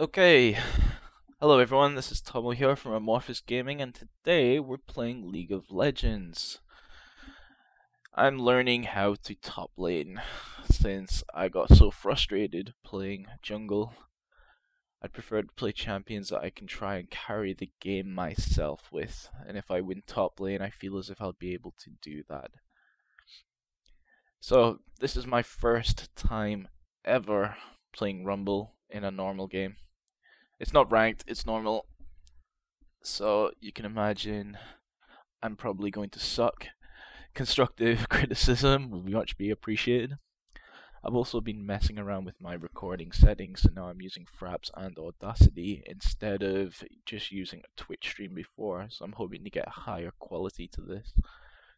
Okay, hello everyone, this is Tommo here from Amorphous Gaming, and today we're playing League of Legends. I'm learning how to top lane, since I got so frustrated playing jungle. I'd prefer to play champions that I can try and carry the game myself with, and if I win top lane, I feel as if I'll be able to do that. So, this is my first time ever playing Rumble in a normal game. It's not ranked, it's normal. So you can imagine I'm probably going to suck. Constructive criticism would much be appreciated. I've also been messing around with my recording settings, so now I'm using Fraps and Audacity instead of just using a Twitch stream before, so I'm hoping to get higher quality to this.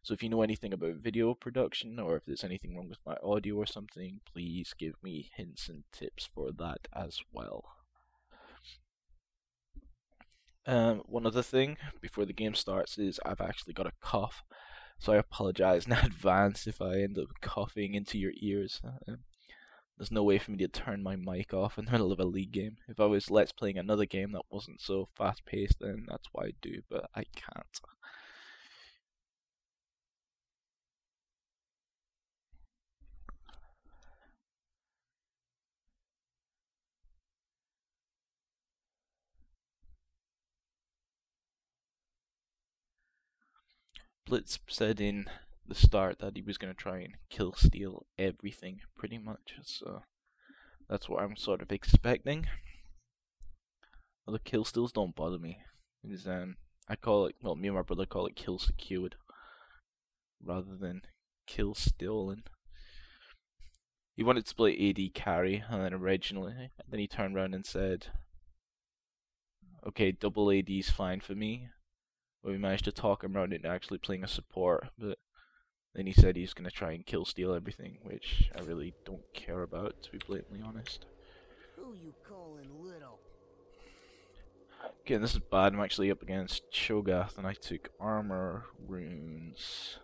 So if you know anything about video production, or if there's anything wrong with my audio or something, please give me hints and tips for that as well. Um, one other thing before the game starts is I've actually got a cough, so I apologize in advance if I end up coughing into your ears. Uh, there's no way for me to turn my mic off in the middle of a league game. If I was let's playing another game that wasn't so fast paced, then that's why I do, but I can't. Blitz said in the start that he was going to try and kill steal everything pretty much, so that's what I'm sort of expecting. The kill steals don't bother me. Is um, I call it well, me and my brother call it kill secured rather than kill stolen. He wanted to play AD carry, and then originally, then he turned around and said, "Okay, double AD is fine for me, but we managed to talk him around into actually playing a support. But then he said he's going to try and kill steal everything, which I really don't care about, to be blatantly honest. Who you calling little? Okay, this is bad. I'm actually up against Cho'Gath, and I took armor runes.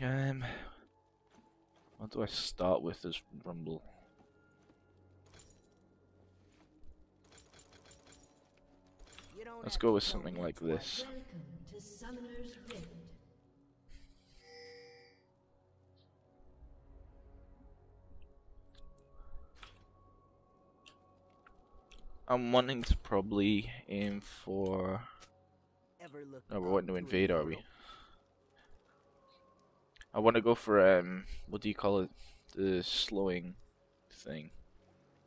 Um, what do I start with as Rumble? Let's go with something like this. I'm wanting to probably aim for. No, we're wanting to invade, are we? I want to go for um, what do you call it? The slowing thing.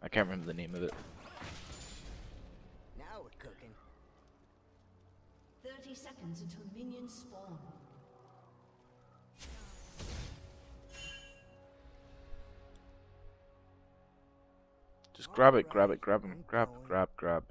I can't remember the name of it. Seconds until minions spawn. Just grab it, grab it, grab him, grab, grab, grab.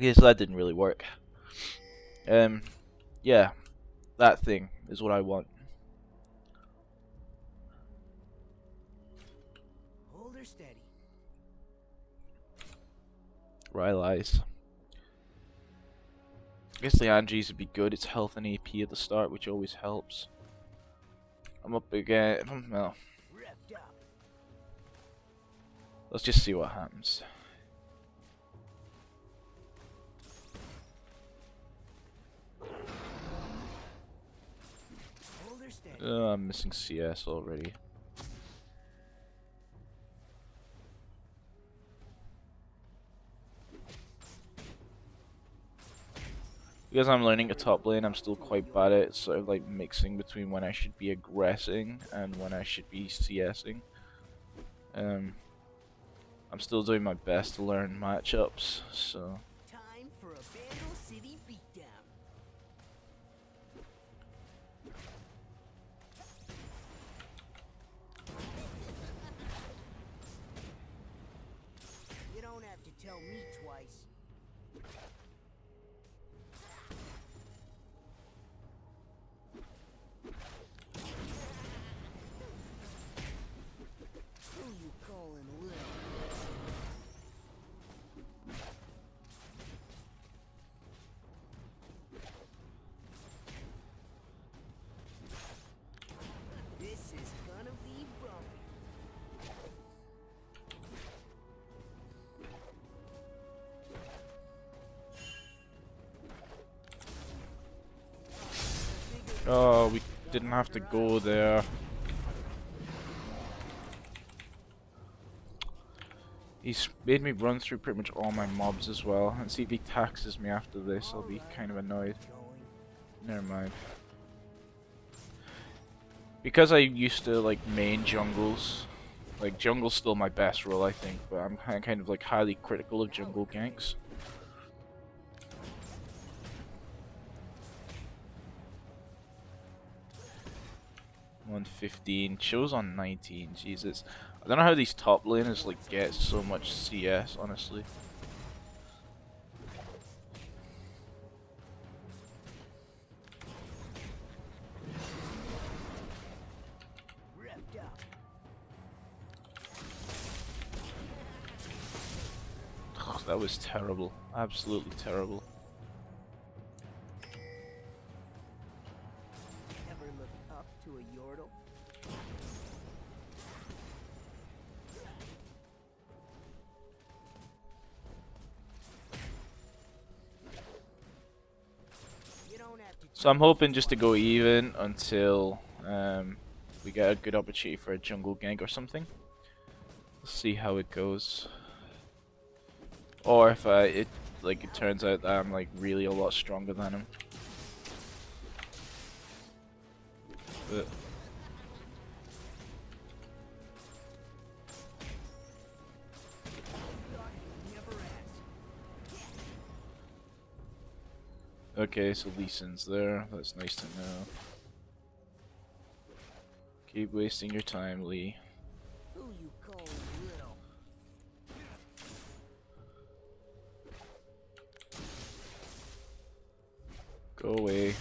Okay, so that didn't really work. Um, yeah, that thing is what I want. Hold her steady. I guess the Angie's would be good. It's health and AP at the start, which always helps. I'm up again. Well, let's just see what happens. Uh, I'm missing CS already. Because I'm learning a top lane, I'm still quite bad at sort of like mixing between when I should be aggressing and when I should be CSing. Um, I'm still doing my best to learn matchups, so... Oh, we didn't have to go there. He's made me run through pretty much all my mobs as well, and see if he taxes me after this, I'll be kind of annoyed. Never mind. Because I used to like main jungles, like jungle's still my best role I think, but I'm kind of like highly critical of jungle ganks. One fifteen shows on nineteen. Jesus, I don't know how these top laners like get so much CS. Honestly, that was terrible. Absolutely terrible. So I'm hoping just to go even until um, we get a good opportunity for a jungle gank or something. Let's see how it goes. Or if I, it like it turns out that I'm like really a lot stronger than him. But okay, so Lee Sin's there. That's nice to know. Keep wasting your time, Lee. Who you calling? Go away.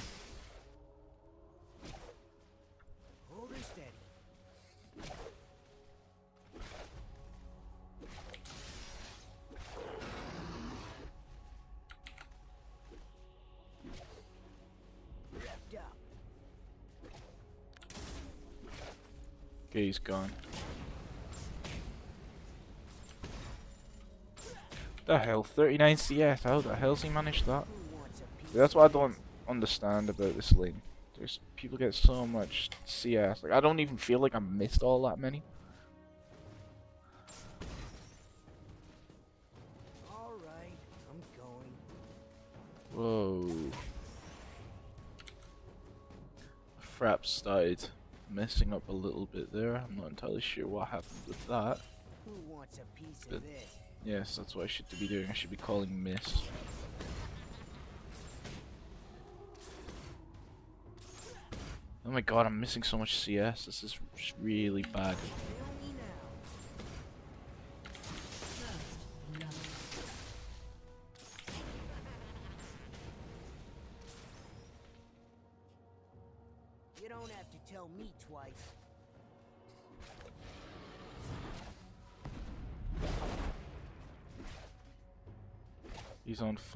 He's gone. The hell, 39 CS. How the hell's he managed that? That's what I don't understand about this lane. There's people get so much CS. Like I don't even feel like I missed all that many. All right, I'm going. Whoa. Fraps started messing up a little bit there. I'm not entirely sure what happened with that. Who wants a piece But- of this? Yes, that's what I should be doing. I should be calling miss. Oh my god, I'm missing so much CS. This is really bad.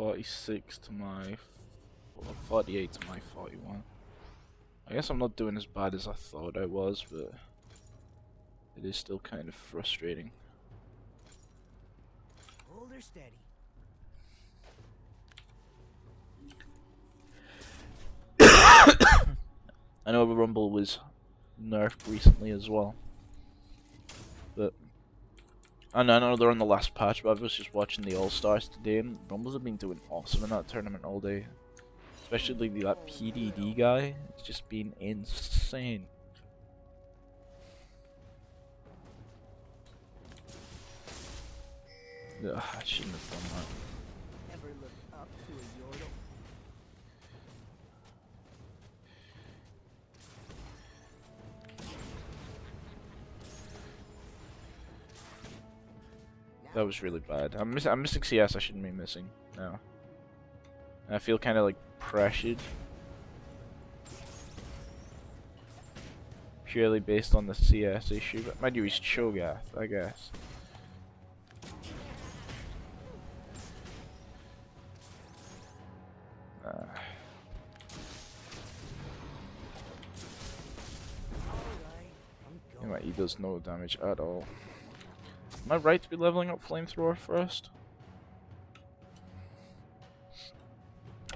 46 to my f- 48 to my 41. I guess I'm not doing as bad as I thought I was, but it is still kind of frustrating. Hold her steady. I know Rumble was nerfed recently as well, and I know they're on the last patch. But I was just watching the All Stars today, and Rumbles have been doing awesome in that tournament all day. Especially the, that PDD guy, it's just been insane. Ugh, I shouldn't have done that. That was really bad. I'm, miss I'm missing CS I shouldn't be missing now. I feel kind of like pressured. Purely based on the CS issue, but mind you, he's Cho'Gath, I guess. Uh, he does no damage at all. Am I right to be leveling up Flamethrower first?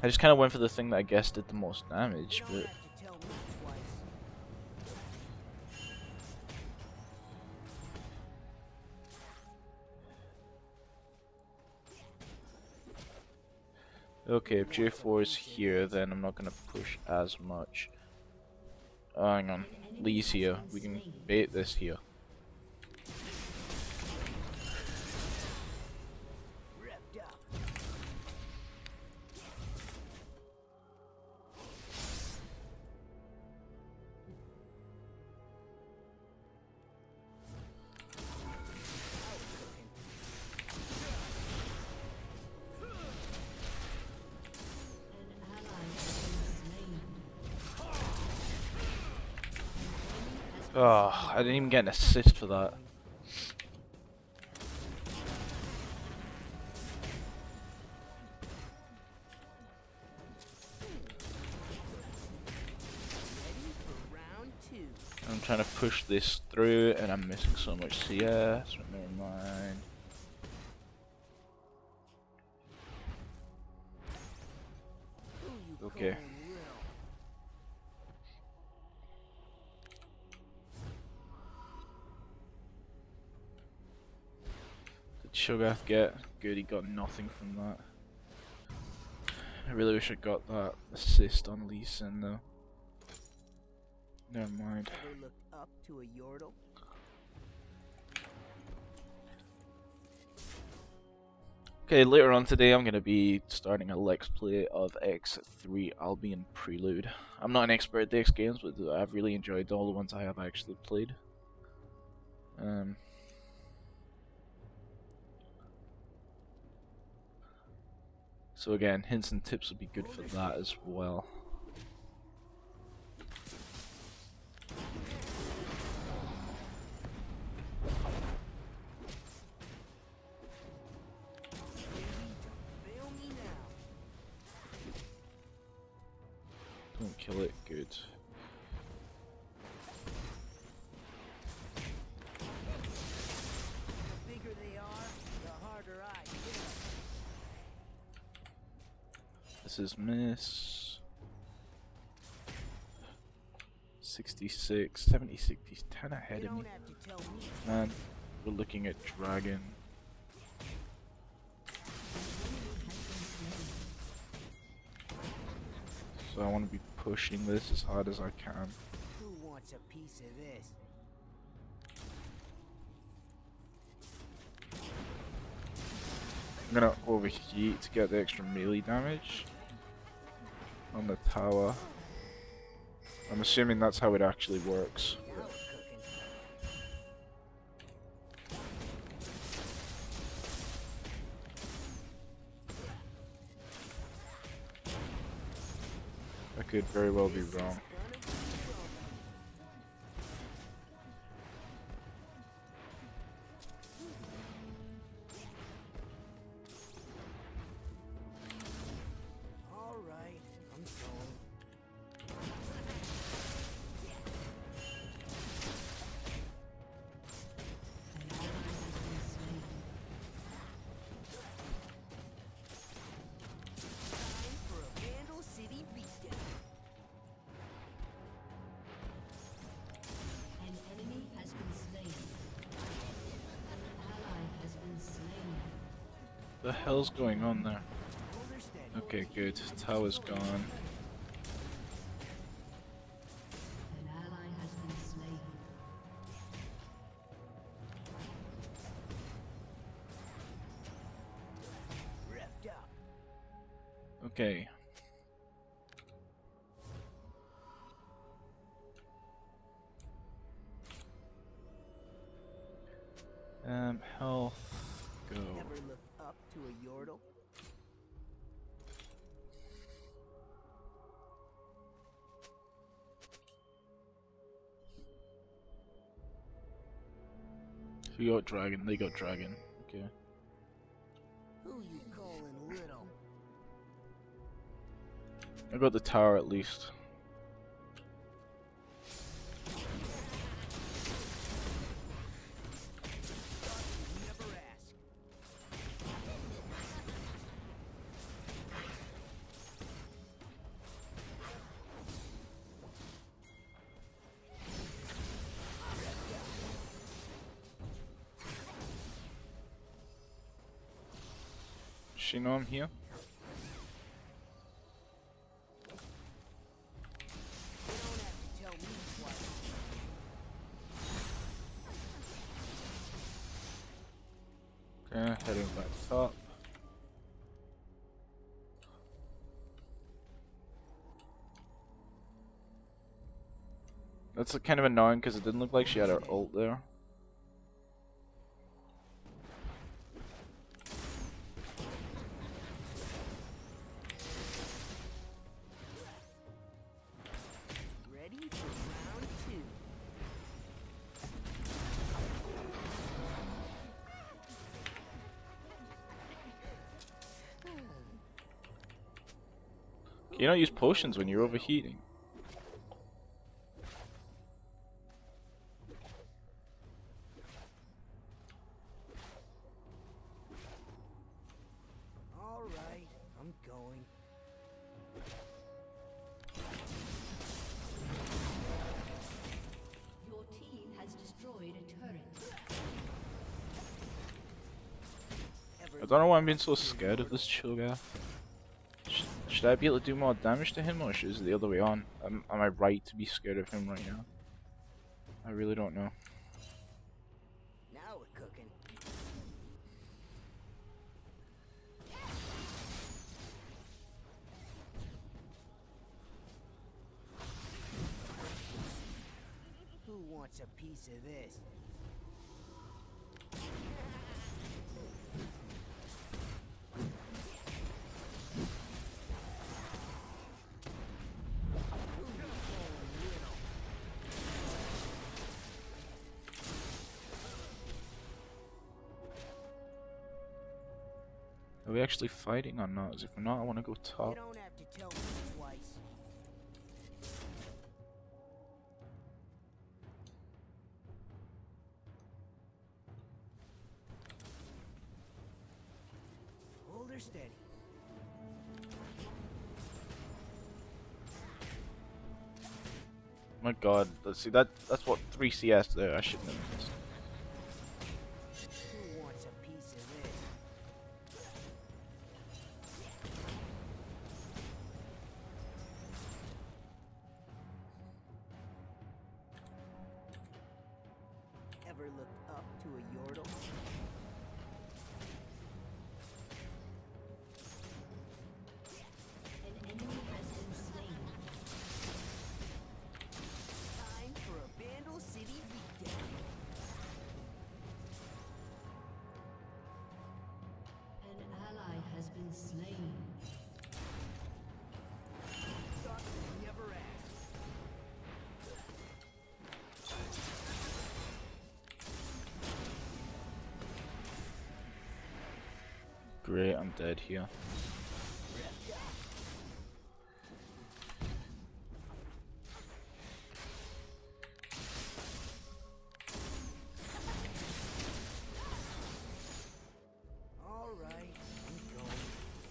I just kind of went for the thing that I guess did the most damage, but okay, if J4 is here, then I'm not gonna push as much. Oh, hang on, Lee's here. We can bait this here. Oh, I didn't even get an assist for that. I'm trying to push this through, and I'm missing so much CS. Never mind. Did Sugar get? Good, he got nothing from that. I really wish I got that assist on Lee Sin though. Never mind. Look up to a Yordle? Okay, later on today I'm going to be starting a Lex play of X3 Albion Prelude. I'm not an expert at Dex games, but I've really enjoyed all the ones I have actually played. Um, so again, hints and tips would be good for that as well. Don't kill it, good. This is miss. 66, 76, he's 10 ahead of me. don't have to tell me. Man, we're looking at Dragon. So I want to be pushing this as hard as I can. Who wants a piece of this? I'm gonna overheat to get the extra melee damage tower. I'm assuming that's how it actually works. I could very well be wrong. The hell's going on there? Hold her steady. Okay, good. Tower's gone. Dragon. They got dragon. Okay. Who you calling little? I got the tower at least. She know I'm here? Okay, heading back top. That's kind of annoying because it didn't look like she had her ult there. You don't use potions when you're overheating. I'm going. Your team has destroyed a turret. Ever I don't know why I'm being so scared of this chill Sh should I be able to do more damage to him, or is it the other way on? Am, am I right to be scared of him right now? I really don't know. Now we're cooking. Who wants a piece of this? We actually fighting or not? if we're not, I want to go top. to tell me twice. Hold her steady. My god, let's see that that's what 3 CS there, I shouldn't have missed. Great, I'm dead here.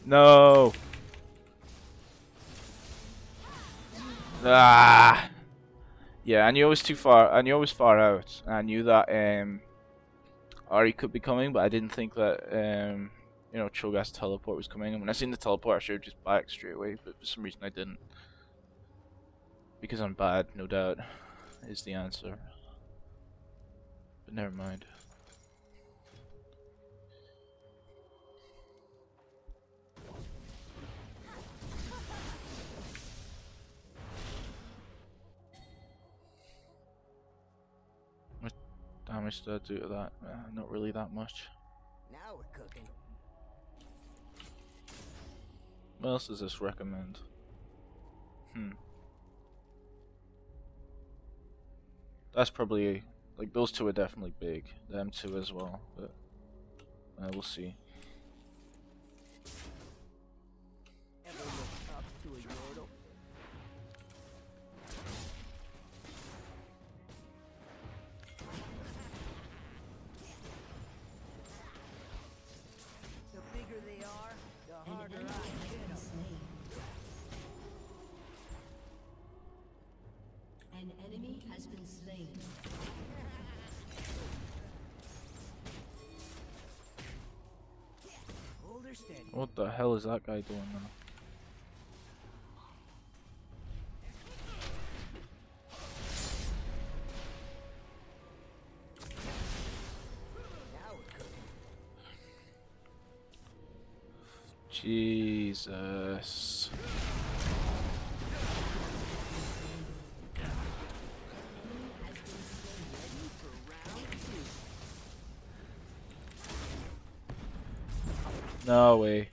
No! Ah! Yeah, I knew I was too far. I knew I was far out. I knew that um, Ahri could be coming, but I didn't think that um, you know Cho'Gath's teleport was coming. And when I seen the teleport, I should have just backed straight away. But for some reason, I didn't. Because I'm bad, no doubt, is the answer. But never mind. What damage did I do to that? Uh, not really that much. Now we're cooking. What else does this recommend? Hmm. That's probably Like those two are definitely big. Them two as well, but uh, we'll see. Hell is that guy doing now? Jesus. No way.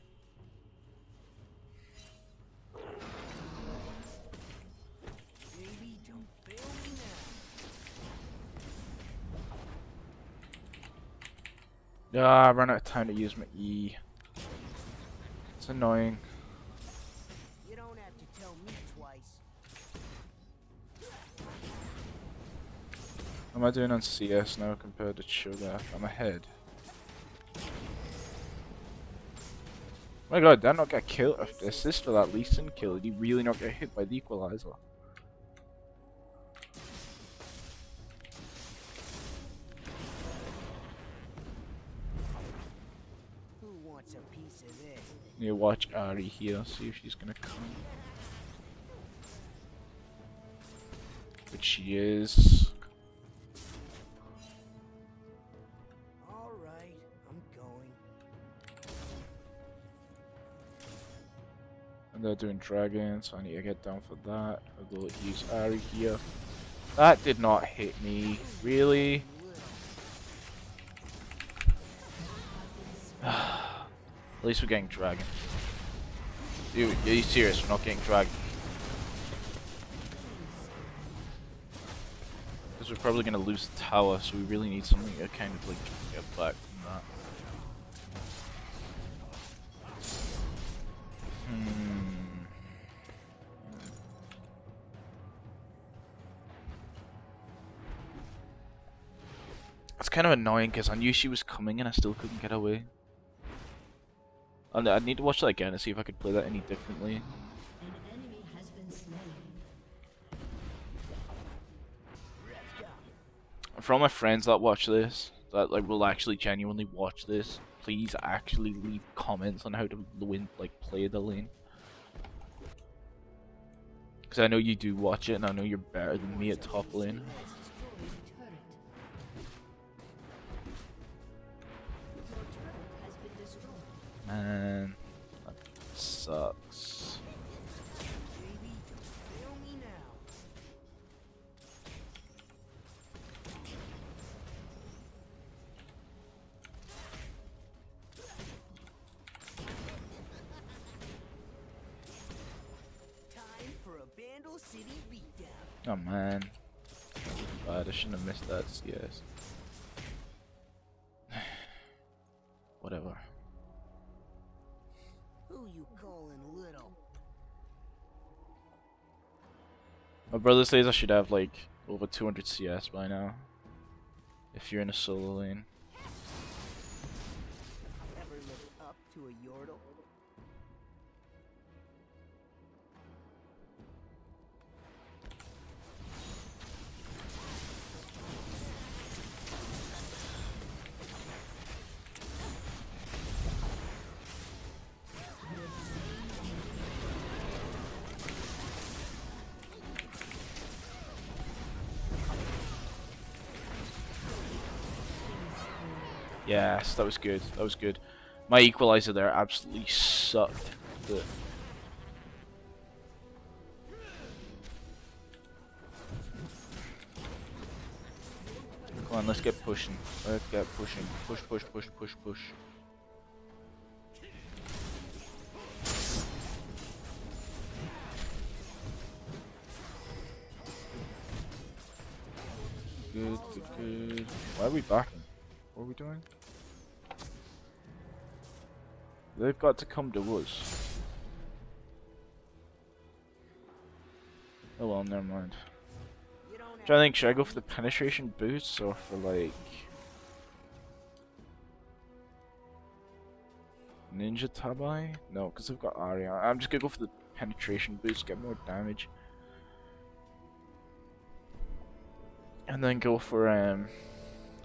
Ah, I ran out of time to use my E. It's annoying. You don't have to tell me twice. How am I doing on CS now compared to Sugar? I'm ahead. my god, did I not get killed? Assist for that Lee Sin kill? Did he really not get hit by the equalizer? Need to watch Ahri here, see if she's gonna come. But she is. All right, I'm going. And they're doing dragons, so I need to get down for that. I'll go use Ahri here. That did not hit me. Really? At least we're getting dragon. You, are you serious? We're not getting dragon. Because we're probably going to lose the tower, so we really need something to kind of like get back from that. Hmm. It's kind of annoying because I knew she was coming and I still couldn't get away. And I need to watch that again to see if I could play that any differently. For all my friends that watch this, that like will actually genuinely watch this, please actually leave comments on how to win, like play the lane. Because I know you do watch it, and I know you're better than me at top lane. Man, that sucks. Baby, don't fail me now. Time for a Bandle City beatdown. Oh man, bad. I shouldn't have missed that CS. Brother says I should have like over 200 CS by now. If you're in a solo lane. Yes, that was good. That was good. My equalizer there absolutely sucked. But Come on, let's get pushing. Let's get pushing. Push, push, push, push, push. good, good, good. Why are we backing? What are we doing? They've got to come to us. Oh well, never mind. To think, should I go for the penetration boots or for like Ninja Tabi? No, because I've got Arya. I'm just gonna go for the penetration boots, get more damage. And then go for um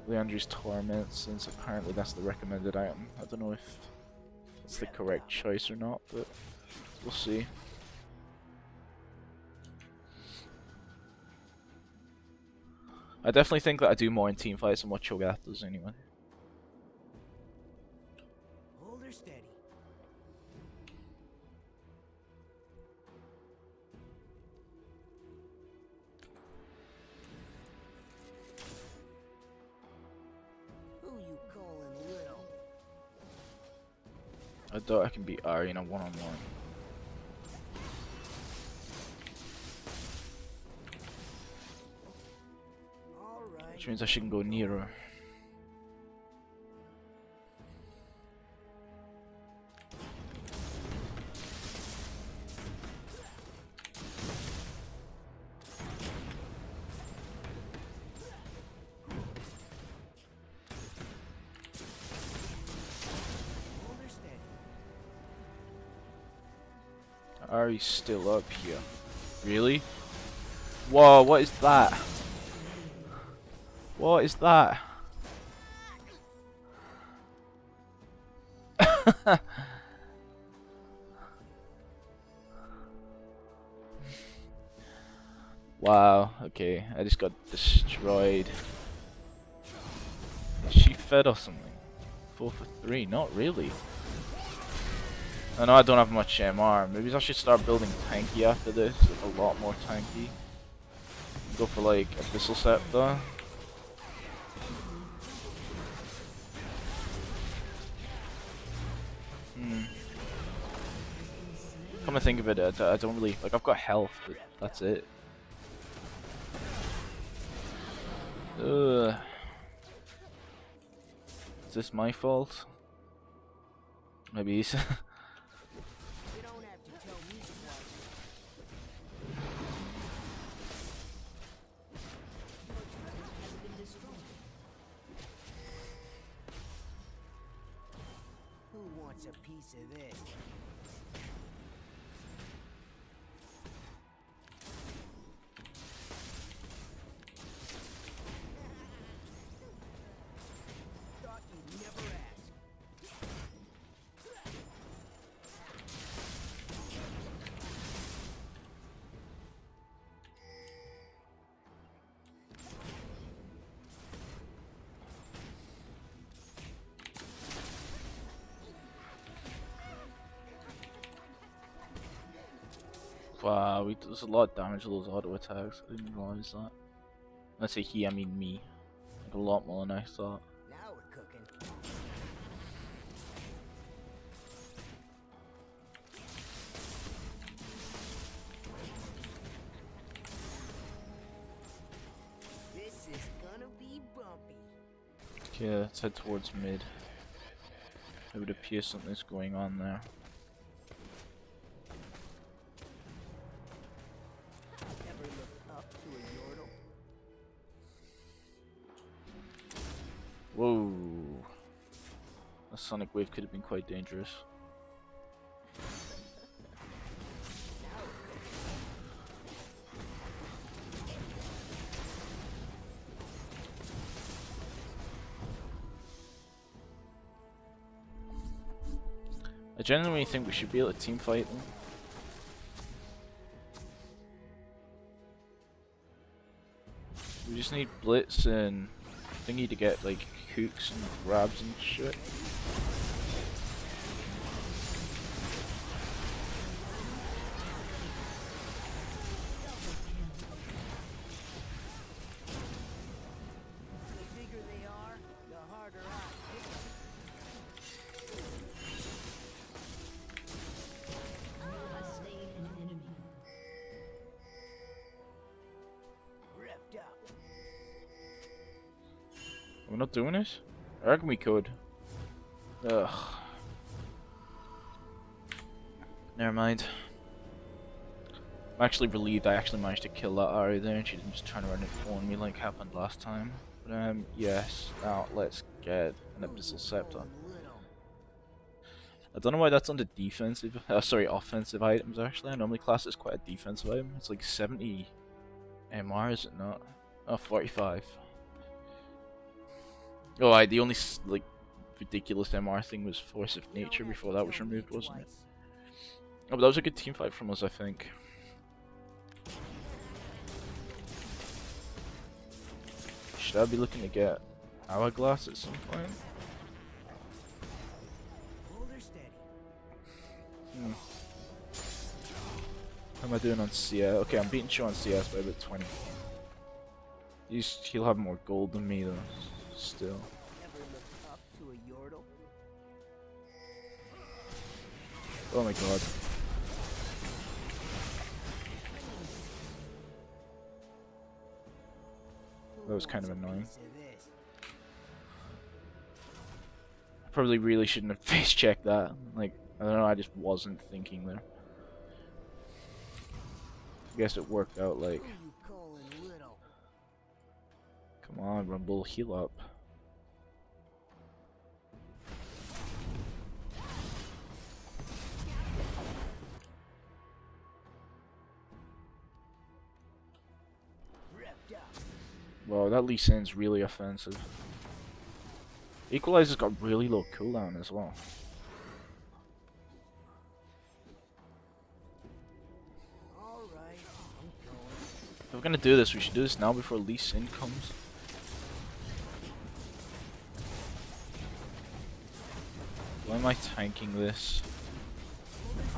Liandry's Torment since apparently that's the recommended item. I don't know if it's the correct choice or not, but we'll see. I definitely think that I do more in team fights than what Cho'Gath does anyway. Hold her steady. Doubt I can beat Ahri uh, in a one on one. All right. Which means I shouldn't go near her. Still up here. Really? Whoa, what is that? What is that? wow, okay, I just got destroyed. She fed or something. Four for three, not really. I know I don't have much MR. Maybe I should start building tanky after this. Like a lot more tanky. Go for like a Abyssal Scepter. Hmm. Come to think of it, I don't really like. I've got health, but that's it. Ugh. Is this my fault? Maybe he's. a piece of this? Wow, we does a lot of damage to those auto attacks. I didn't realize that. When I say he, I mean me. Like a lot more than I thought. Now we're cooking. This is gonna be bumpy. Okay, let's head towards mid. It would appear something's going on there. Sonic wave could have been quite dangerous. I genuinely think we should be able to team fight them. We just need Blitz and thingy to get like hooks and grabs and shit. We're not doing it? I reckon we could. Ugh. Never mind. I'm actually relieved I actually managed to kill that Ahri there and she didn't just turn around and phone me like happened last time. But um, yes, now let's get an Abyssal Scepter. I don't know why that's on the defensive, uh, sorry, offensive items actually. I normally class it as quite a defensive item. It's like 70 MR, is it not? Oh, 45. Oh, I, the only like ridiculous MR thing was Force of Nature before that was removed, wasn't it? Oh, but that was a good team fight from us, I think. Should I be looking to get Hourglass at some point? Hold her steady. Hmm. How am I doing on CS? Okay, I'm beating you on CS by about 20. He's, he'll have more gold than me though, still. Ever look up to a yordle? Oh my god. That was kind of annoying. Piece of this. I probably really shouldn't have face checked that. Like, I don't know, I just wasn't thinking there. I guess it worked out like, Who you calling little? come on, Rumble, heal up. Lee Sin's really offensive. Equalizer's got really low cooldown as well. If we're gonna do this, we should do this now before Lee Sin comes. Why am I tanking this?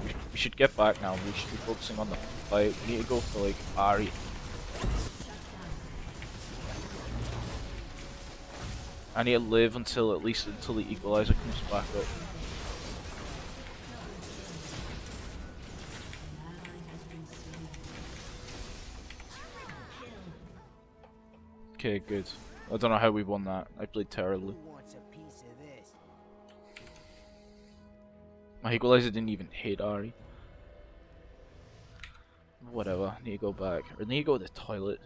We, we should get back now. We should be focusing on the fight. We need to go for like Ahri. I need to live until at least until the equalizer comes back up. An ally has been slain. Kill. Okay, good. I don't know how we won that. I played terribly. Who wants a piece of this? My equalizer didn't even hit Ahri. Whatever, need to go back. Or need to go to the toilet.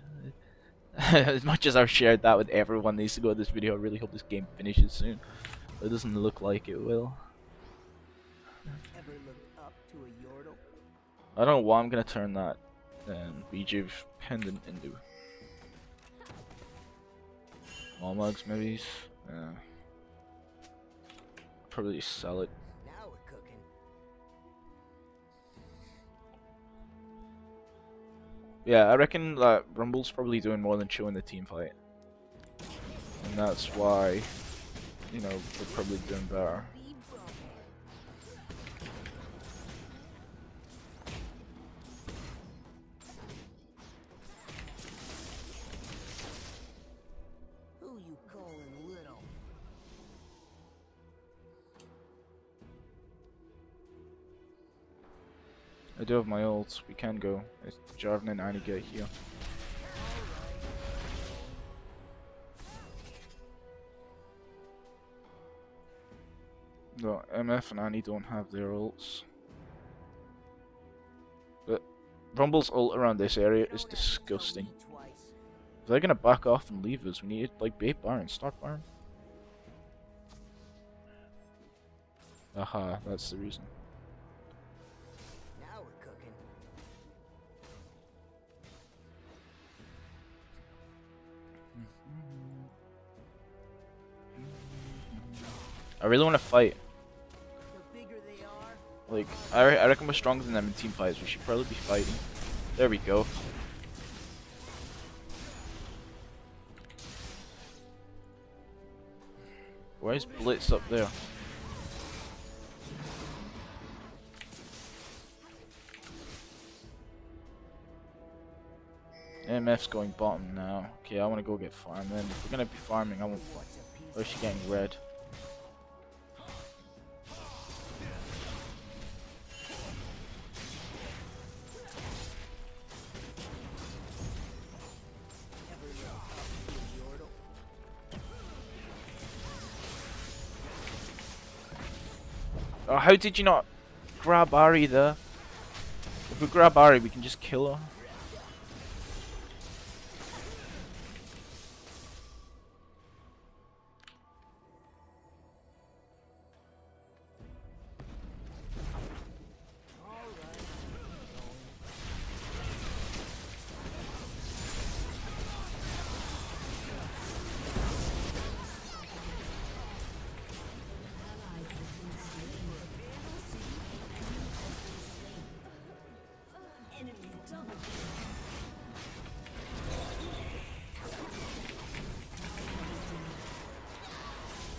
as much as I've shared that with everyone needs to go to this video, I really hope this game finishes soon. But it doesn't look like it will. Ever look up to a yordle? I don't know why I'm gonna turn that um, Rejuve pendant into. Warmogs, maybe? Yeah. Probably sell it. Yeah, I reckon that Rumble's probably doing more than Chew in the team fight. And that's why, you know, we're probably doing better. I do have my ult, we can go. It's Jarvan and Annie get here. No, MF and Annie don't have their ults. But Rumble's ult around this area is disgusting. If they're gonna back off and leave us, we need like bait Baron, start Baron. Aha, that's the reason. I really want to fight. The bigger they are, Like, I, re- I reckon we're stronger than them in team fights. We should probably be fighting. There we go. Where's Blitz up there? MF's going bottom now. Okay, I want to go get farm then. If we're gonna be farming, I want. what's a piece Or is she getting red? How did you not grab Ahri there? If we grab Ahri, we can just kill her.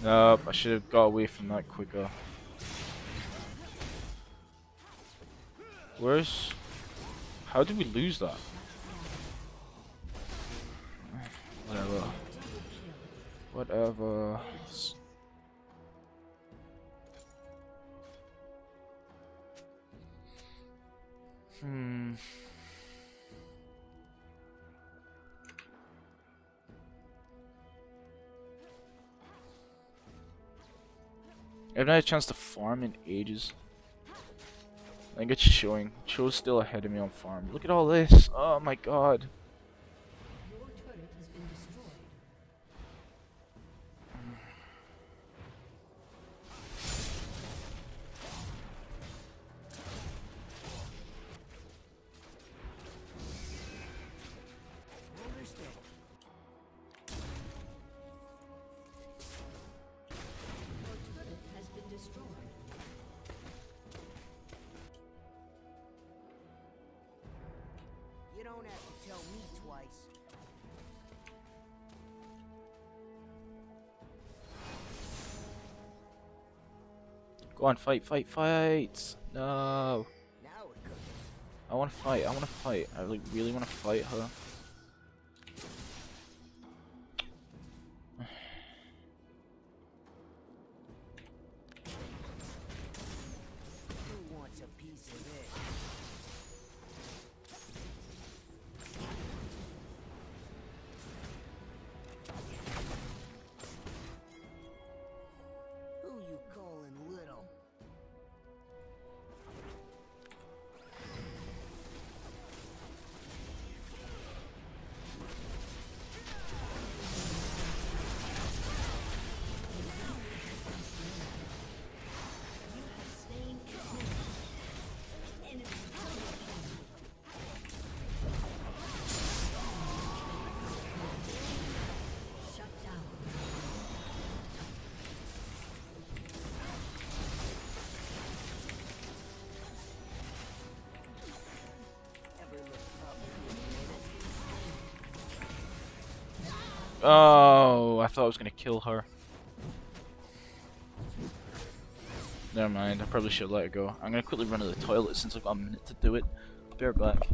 Nope, I should have got away from that quicker. Where's... How did we lose that? Whatever. Whatever. I haven't had a chance to farm in ages. I think it's showing. Cho's still ahead of me on farm. Look at all this. Oh my god. Go on, fight, fight, fight! No! Now we're cooking. I wanna fight, I wanna fight. I like really wanna fight her. Thought I was gonna kill her. Never mind, I probably should let it go. I'm gonna quickly run to the toilet since I've got a minute to do it. Be right back.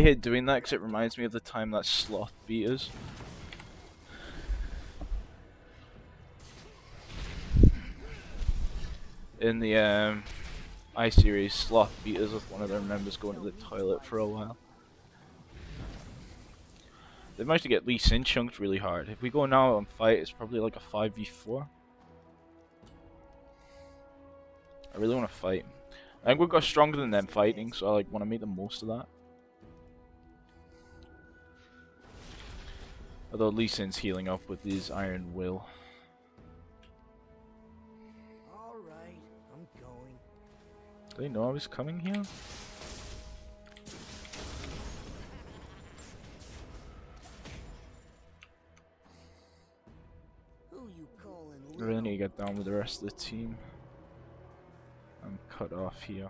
Really hate doing that because it reminds me of the time that Sloth beat us. In the um, I series, Sloth beat us with one of their members going to the toilet for a while. They managed to get Lee Sin chunked really hard. If we go now and fight, it's probably like a 5v4. I really want to fight. I think we've got stronger than them fighting, so I like want to make the most of that. Although Lee Sin's healing up with his Iron Will. All right, I'm going. Do they know I was coming here? Who you calling I really need to get down with the rest of the team. I'm cut off here.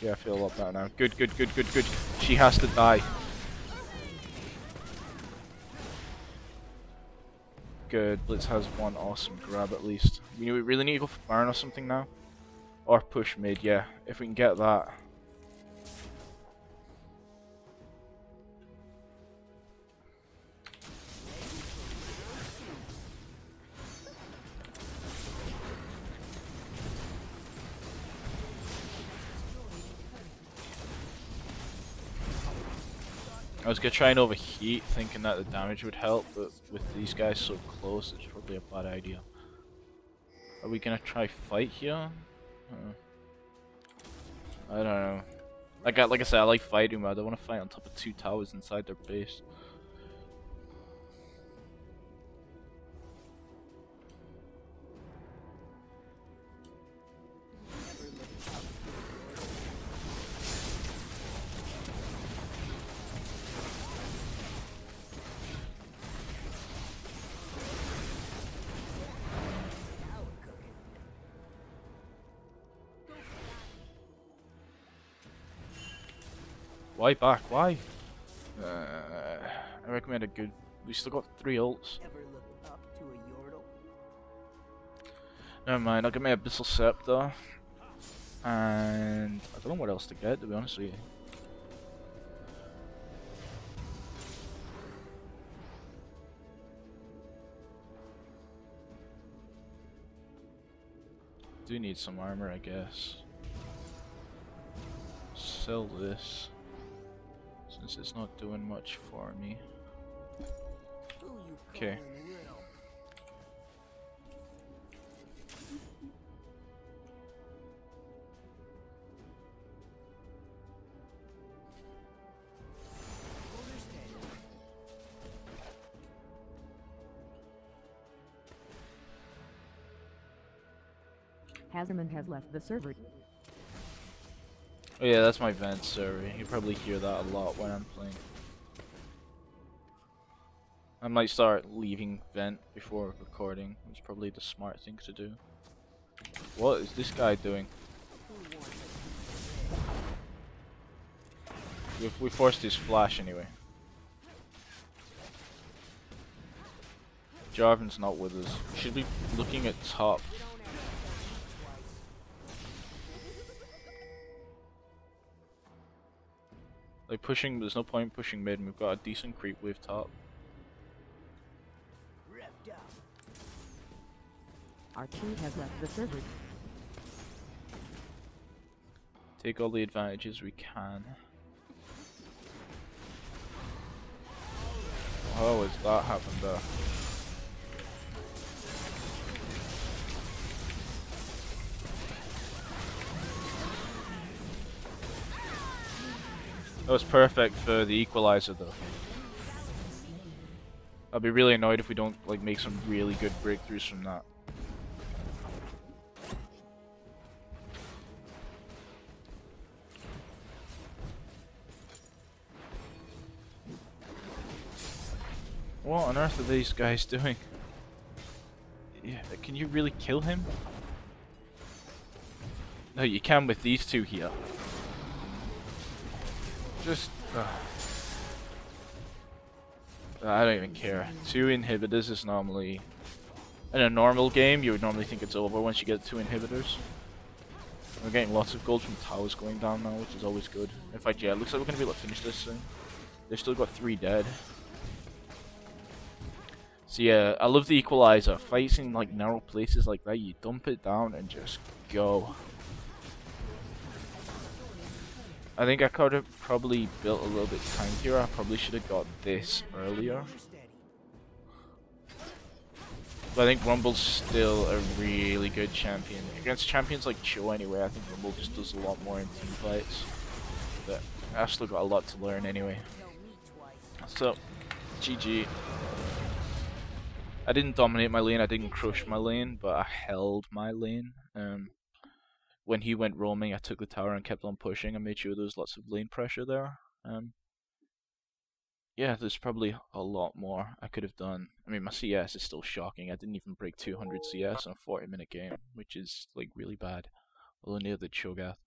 Yeah, I feel a lot better now. Good, good, good, good, good. She has to die. Good. Blitz has one awesome grab at least. We really need to go for Baron or something now. Or push mid, yeah. If we can get that. I was gonna try and overheat, thinking that the damage would help, but with these guys so close, it's probably a bad idea. Are we gonna try fight here? Uh, I don't know. I, like I said, I like fighting, but I don't want to fight on top of two towers inside their base. Why back? Why? Uh, I recommend a good. We still got three ults. Ever look up to a yordle? Never mind. I'll get my Abyssal Scepter. And I don't know what else to get, to be honest with you. Do need some armor, I guess. Sell this. Since it's not doing much for me. Okay. Hazarman has left the server. Oh yeah, that's my vent server. You probably hear that a lot when I'm playing. I might start leaving vent before recording. It's probably the smart thing to do. What is this guy doing? We, forced his flash anyway. Jarvan's not with us. We should be looking at top. Like pushing, there's no point pushing mid and we've got a decent creep wave top. Up. R2 has left the server. Take all the advantages we can. How has that happened there? That was perfect for the equalizer though. I'll be really annoyed if we don't like make some really good breakthroughs from that. What on earth are these guys doing? Yeah, can you really kill him? No, you can with these two here. Just. Uh, I don't even care. Two inhibitors is normally. In a normal game, you would normally think it's over once you get two inhibitors. We're getting lots of gold from towers going down now, which is always good. In fact, yeah, it looks like we're gonna be able to finish this soon. They've still got three dead. So yeah, I love the equalizer. Fights in like narrow places like that, you dump it down and just go. I think I could have probably built a little bit tankier. I probably should have got this earlier. But I think Rumble's still a really good champion. Against champions like Cho anyway, I think Rumble just does a lot more in team fights. But I've still got a lot to learn anyway. So, GG. I didn't dominate my lane, I didn't crush my lane, but I held my lane. Um, when he went roaming, I took the tower and kept on pushing. I made sure there was lots of lane pressure there. Um, yeah, there's probably a lot more I could have done. I mean, my CS is still shocking. I didn't even break 200 CS in a 40 minute game, which is like really bad. Although near the Cho'Gath.